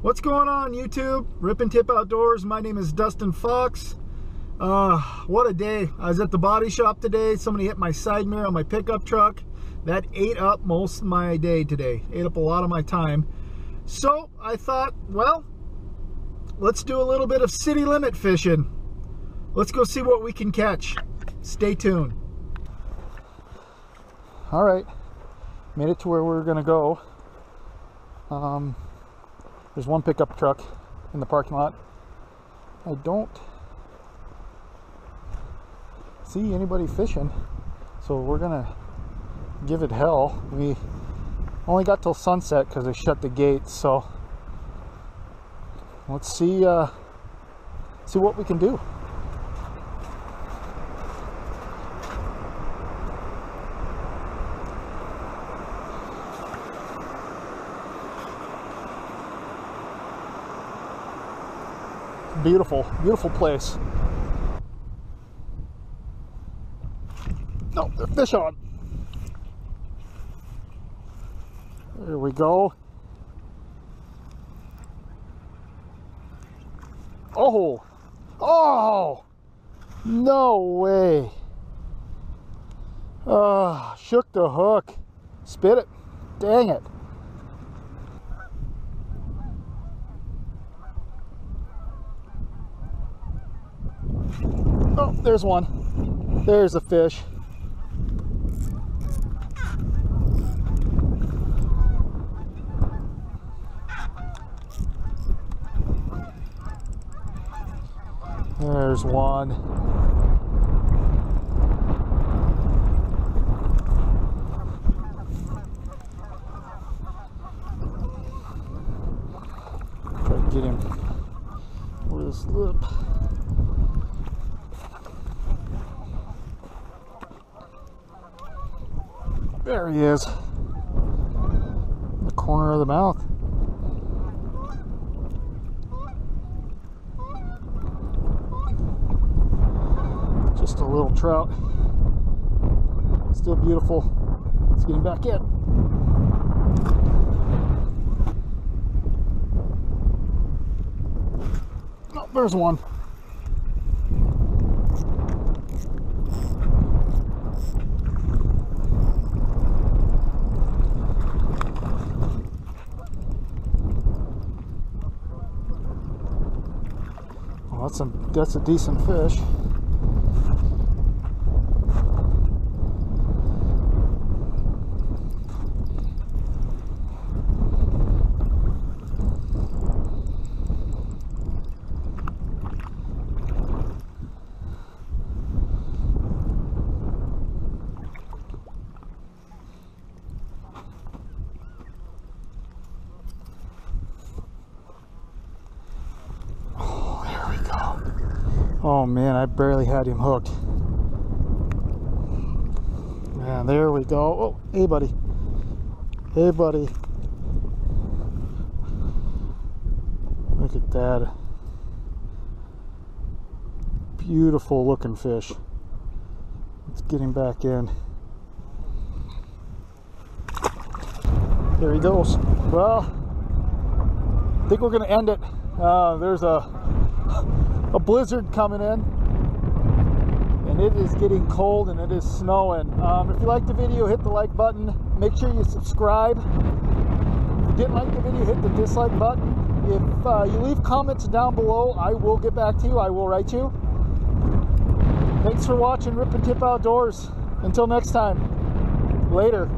What's going on YouTube? Rip and Tip Outdoors. My name is Dustin Fox. Uh, what a day. I was at the body shop today. Somebody hit my side mirror on my pickup truck. That ate up most of my day today. Ate up a lot of my time. So I thought, well, let's do a little bit of city limit fishing. Let's go see what we can catch. Stay tuned. All right, made it to where we are gonna go. Um, there's one pickup truck in the parking lot. I don't see anybody fishing, so we're gonna give it hell. We only got till sunset because they shut the gates, so let's see uh, see what we can do. Beautiful, beautiful place. No, oh, fish on. There we go. Oh, oh, no way. Oh, shook the hook. Spit it. Dang it. There's one. There's a fish. There's one. Try to get him with his lip. There he is. In the corner of the mouth. Just a little trout. Still beautiful. Let's get him back in. Oh, there's one. That's a that's a decent fish. Oh man, I barely had him hooked. And there we go. Oh, hey buddy. Hey buddy. Look at that. Beautiful looking fish. Let's get him back in. There he goes. Well, I think we're going to end it. Uh, there's a a blizzard coming in. And it is getting cold and it is snowing. Um, if you like the video hit the like button. Make sure you subscribe. If you didn't like the video hit the dislike button. If uh, you leave comments down below I will get back to you. I will write you. Thanks for watching Rip and Tip Outdoors. Until next time. Later